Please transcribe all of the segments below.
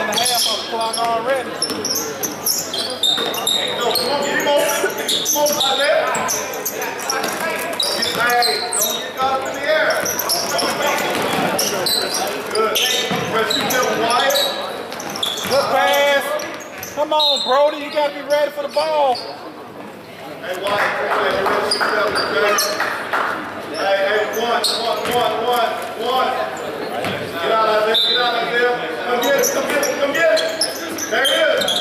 And a half on clock already. Go, come on, get him open. Come on, Isaiah. Hey, don't get caught up in the air. Good. Pass. Come on, Brody. You got to be ready for the ball. Hey, Wyatt, hey? Hey, one, one, one, one, one. Get out of there, get out of there. Come get it, come get it, come get it. There it is.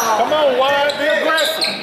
Come on, Wyatt. Be aggressive.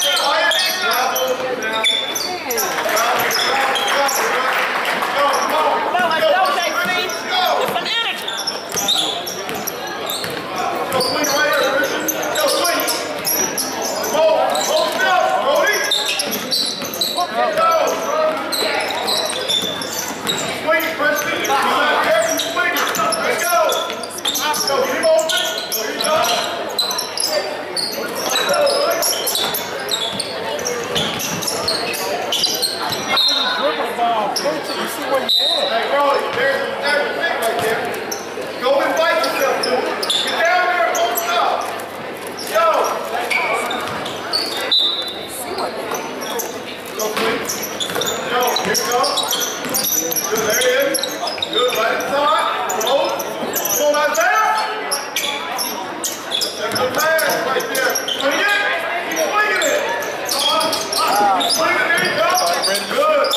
Swing, Preston. Come on, Harrison, swing. Let's go. Let's go. Get him open. There you go. Dribble ball. Catch it. You see where you at. Hey, Brody, there's, there's the thing right there. Go invite yourself it. Get down there and don't stop. Go. Go, please. Go, here goes. Good, there it is. Good, right inside. Hold. Come on, Isaiah. That's a good pass right there. Swing it. Keep swinging it. Keep swinging it. There you go. Good.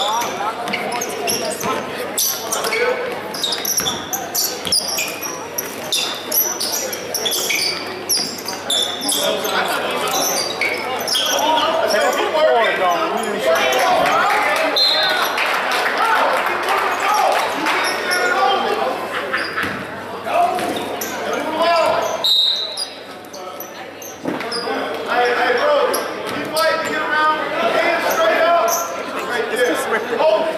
Half the quarter gone. We didn't Hey, hey, bro, keep fighting to get around, hands straight up. Right there. Hold it.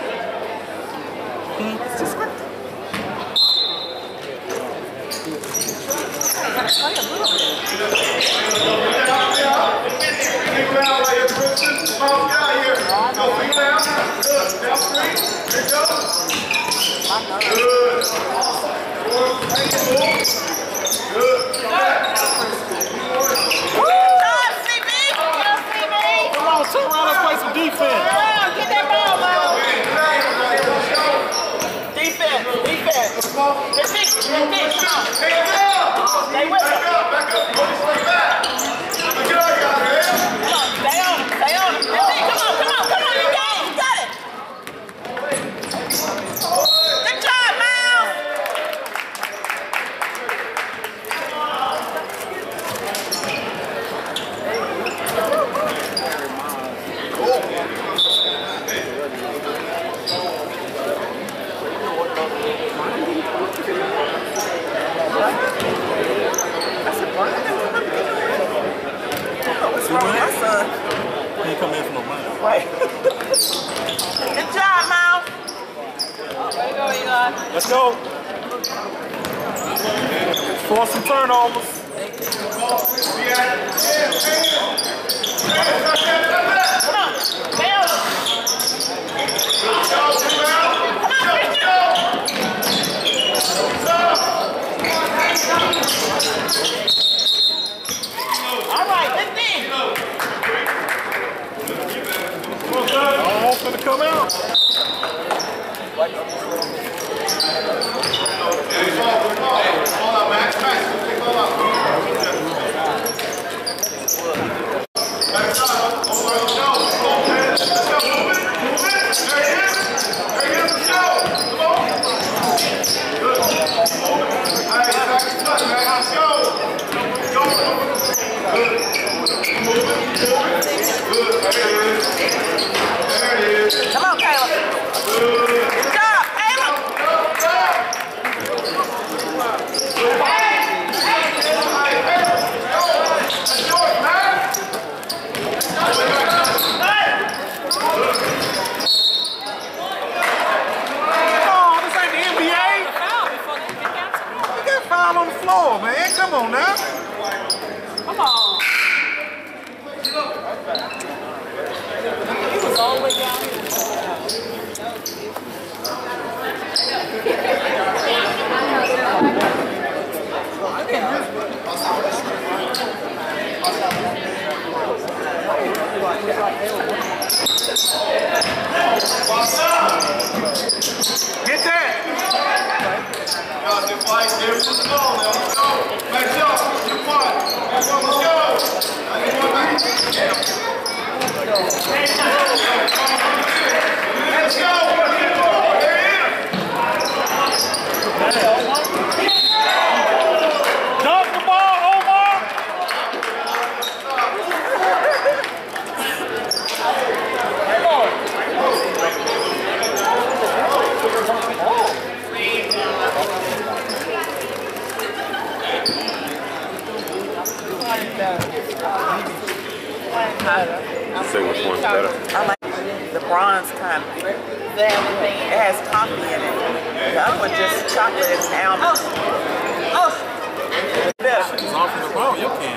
Big round right here, Christian. Come on, get out here. Go, big round. Good. Down three. Here it goes. Good. Four. Thank you, move. Good. Come back. Come on, turn around and play some defense. Hey, down. Stay with Back it. up, back up. Way back. Get out, you Say which one's better. I like the bronze kind. It has coffee in it. The other one just chocolate and almond. Oh. Oh. Better. It's all from the bone. You can.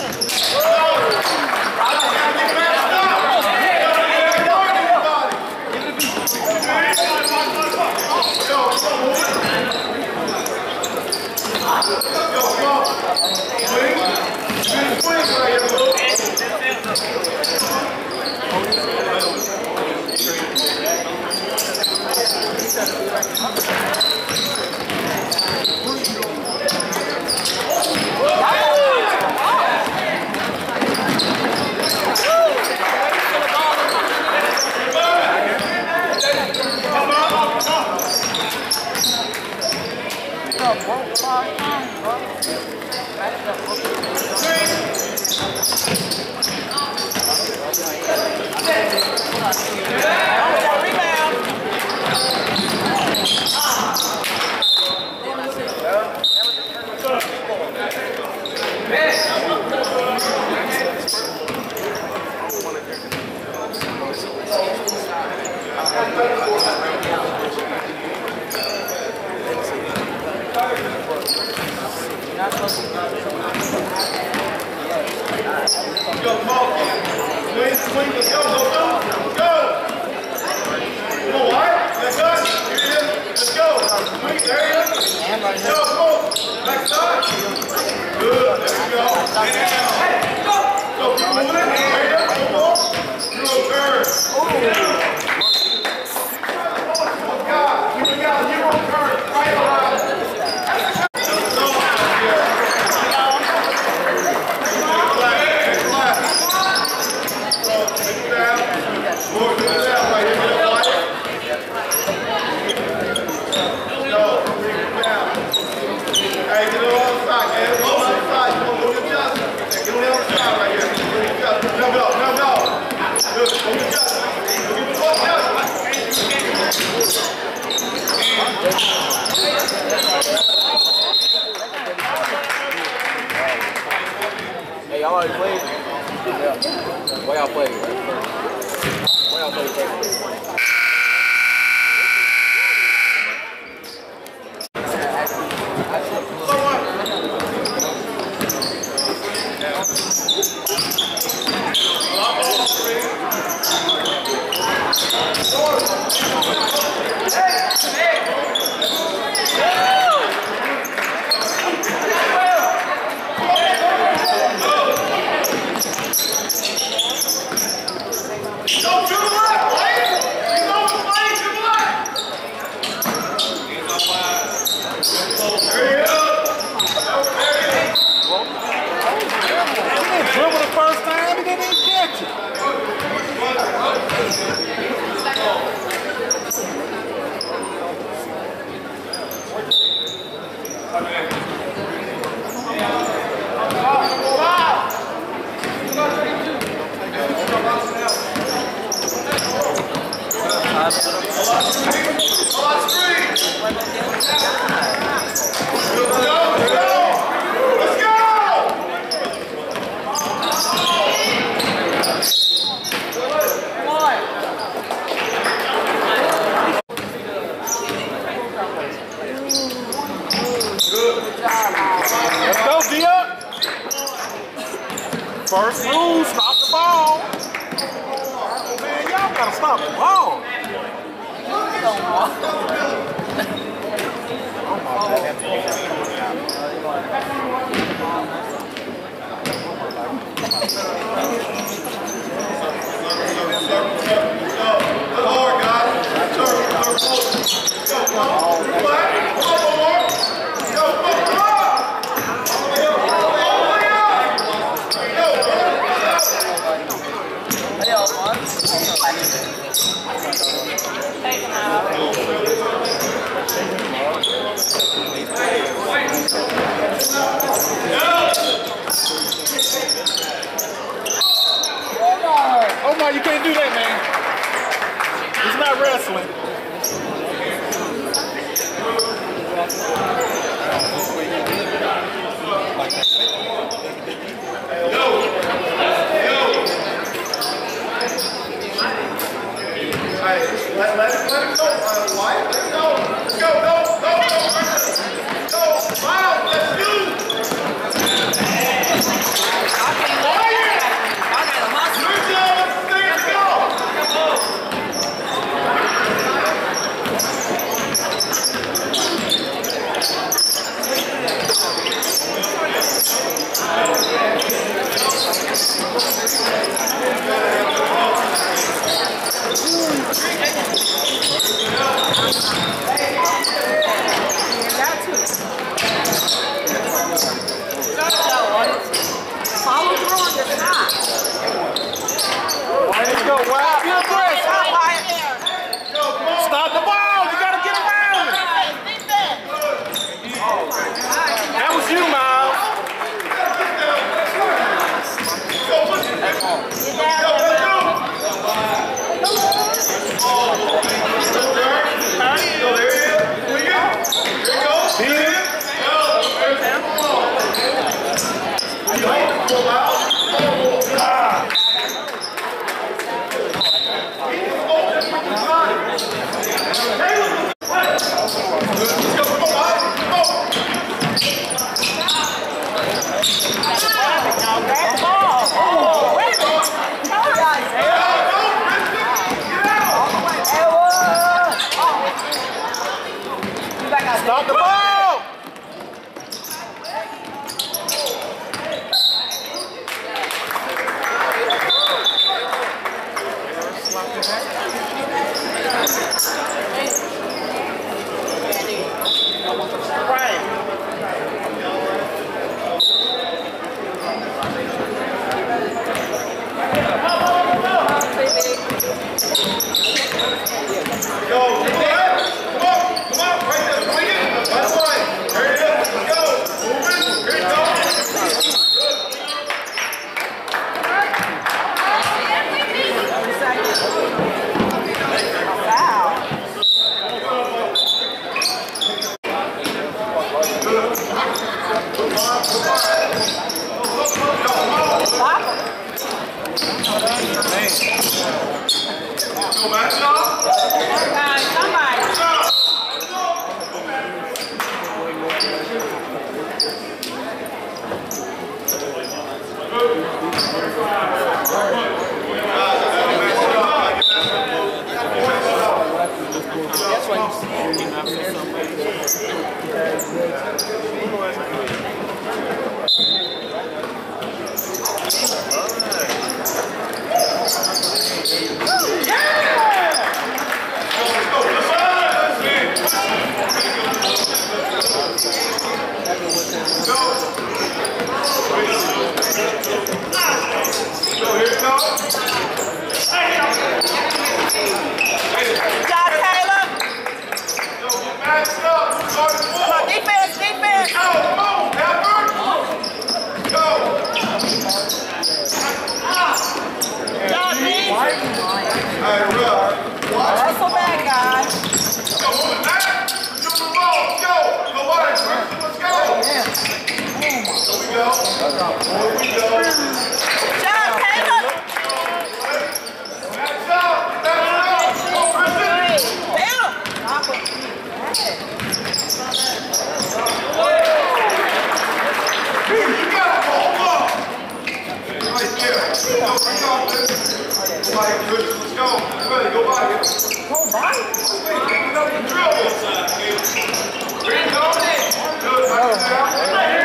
Oh.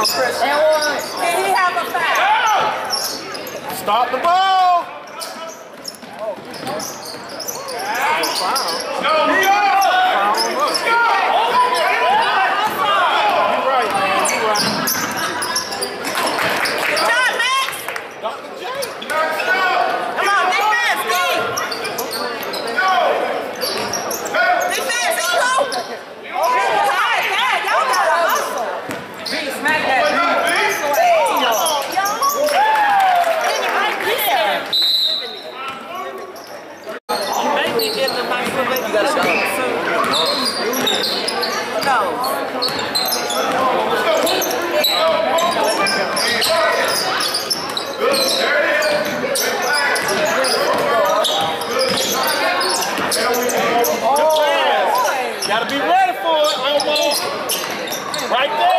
on, Chris. And one. Can he have a foul? Stop the ball. Oh. Foul. Go, go. Foul. right there.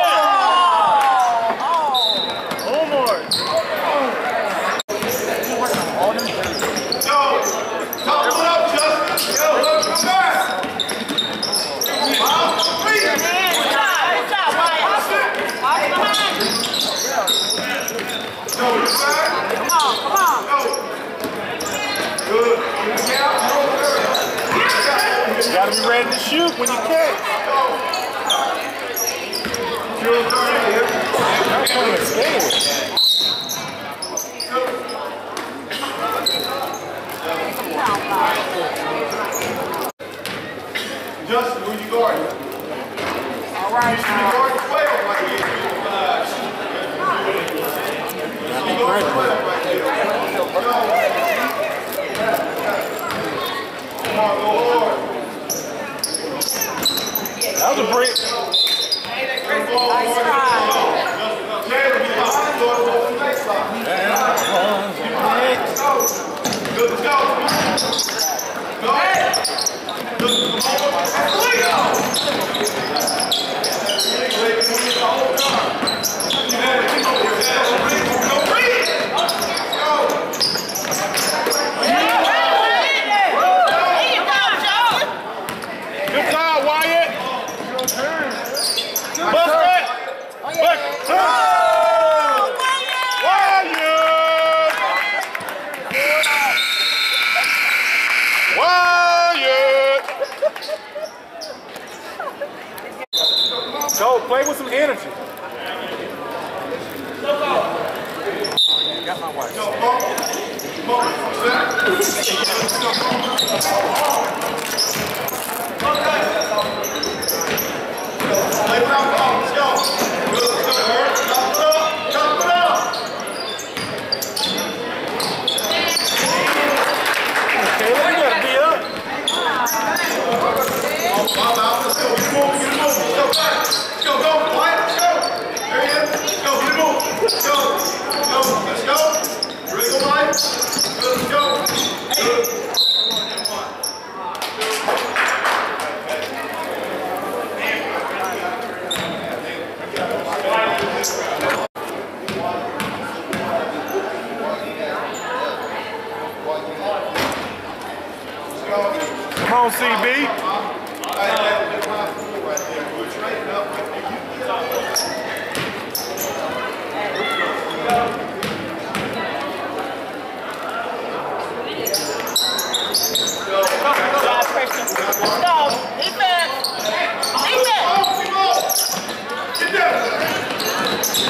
Come on, CB.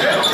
Yeah.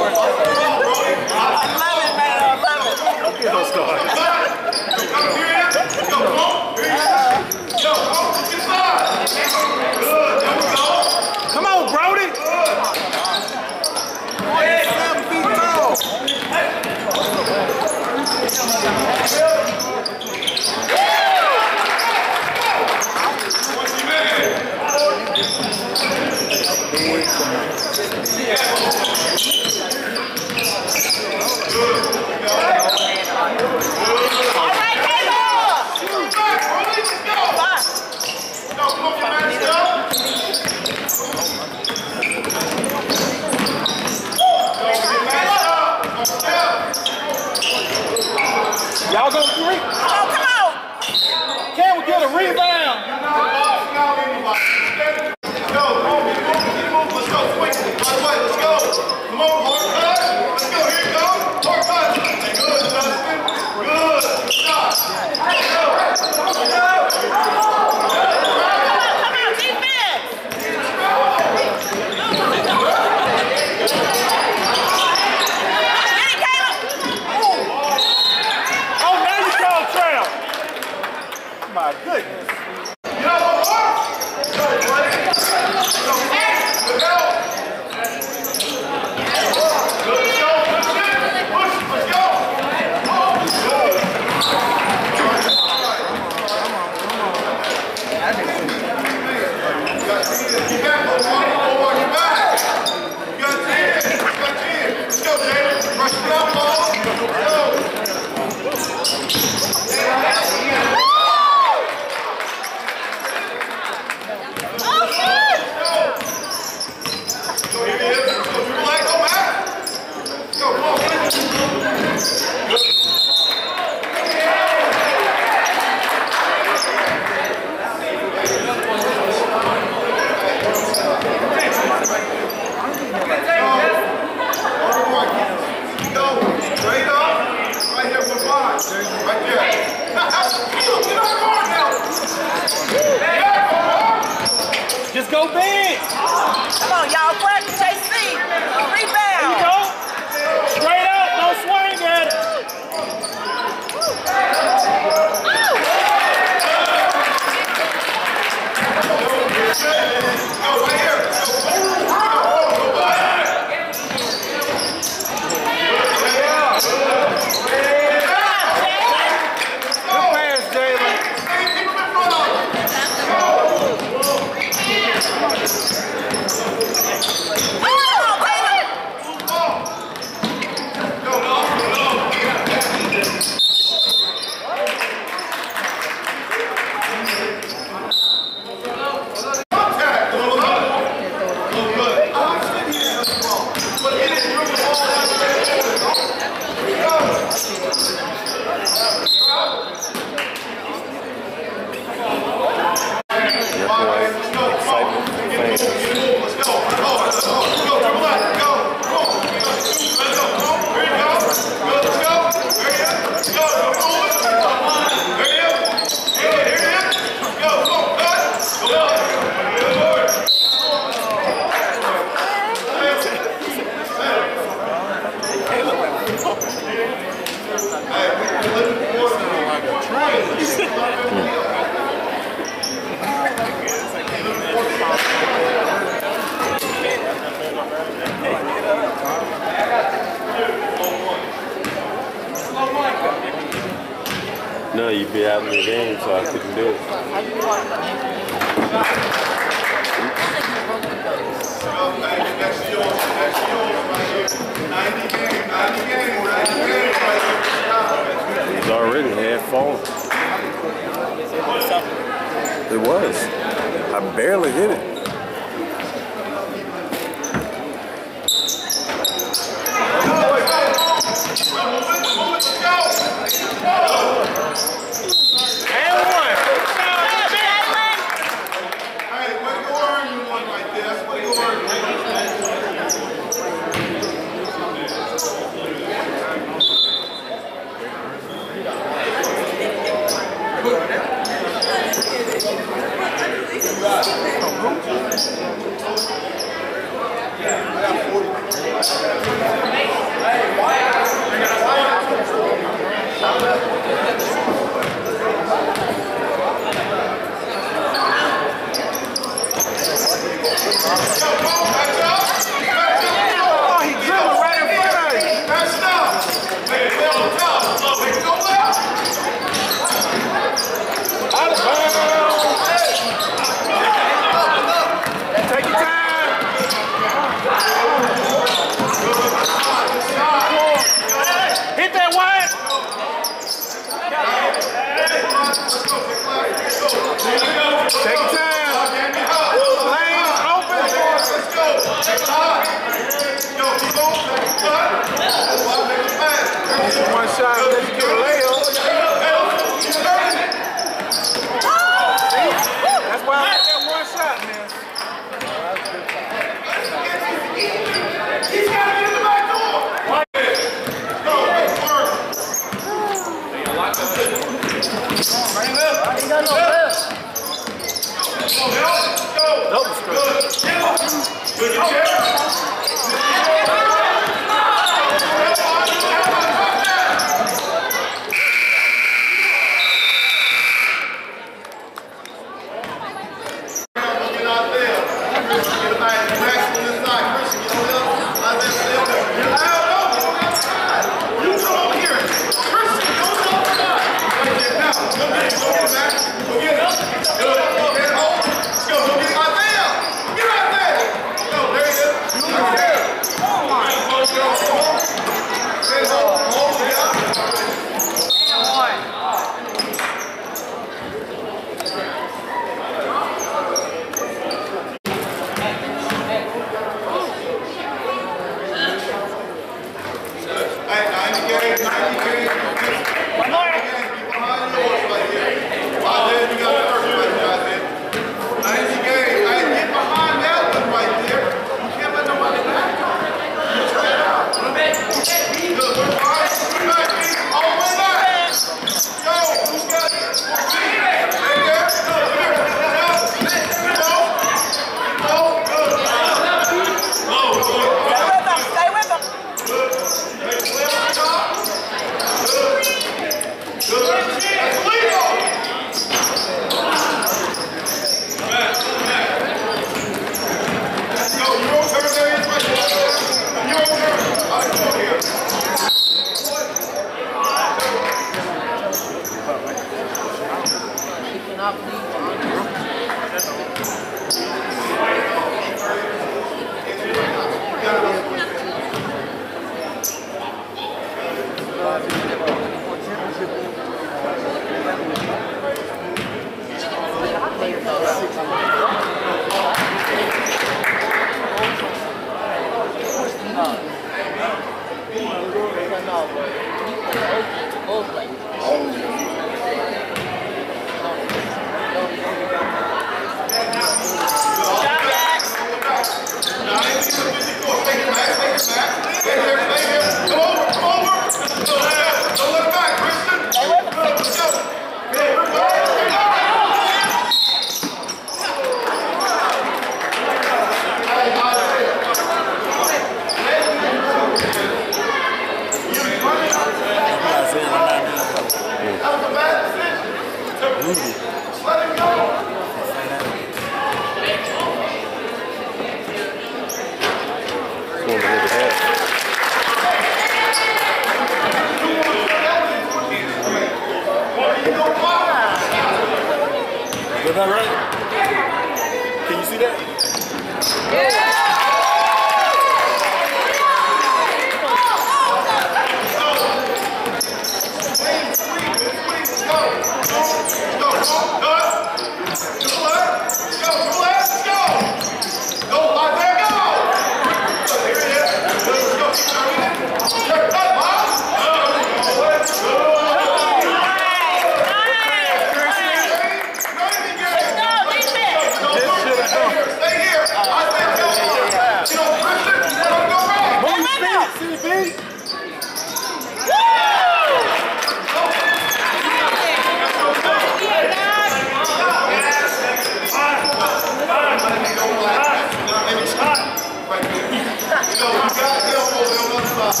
Let's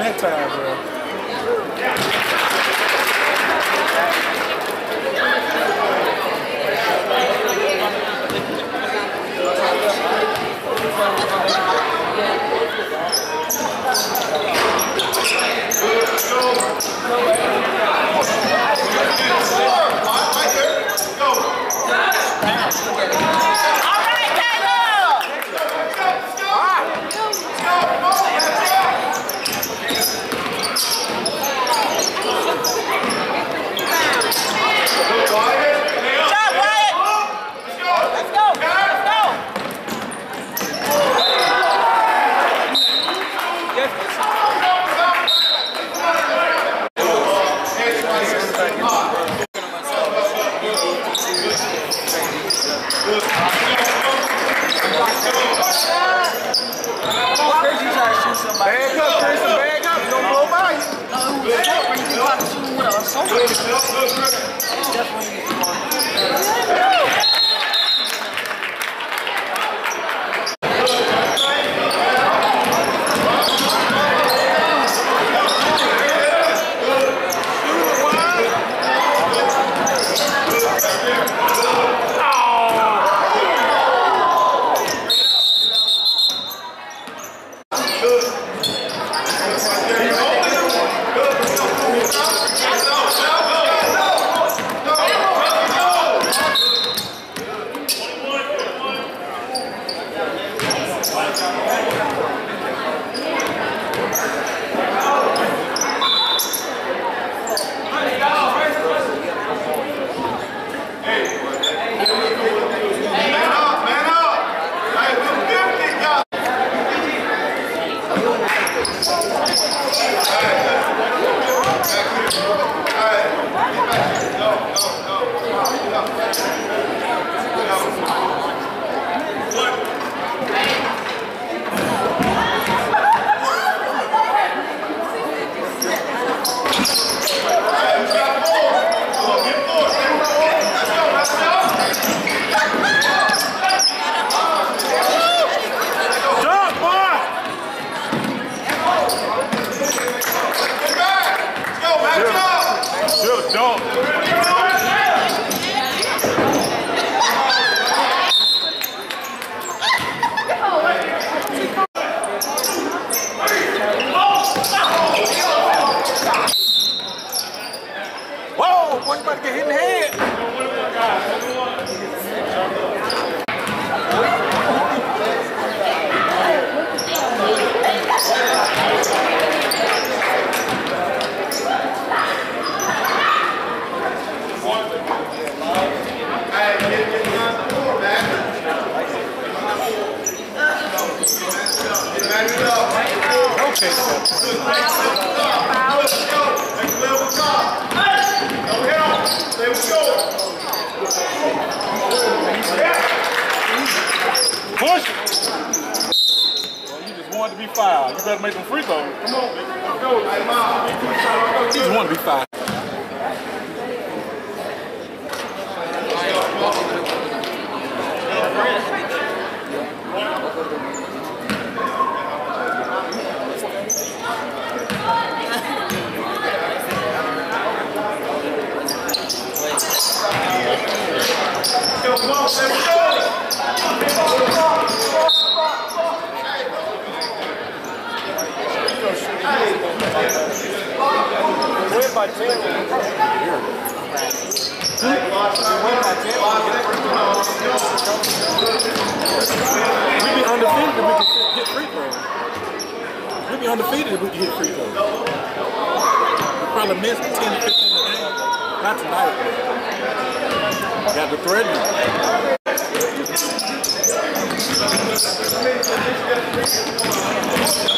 that time, bro. undefeated if we can hit free throws. We'd be undefeated if we could hit free throws. We probably missed 10 to 15 a game. Not tonight, but got the threaten them.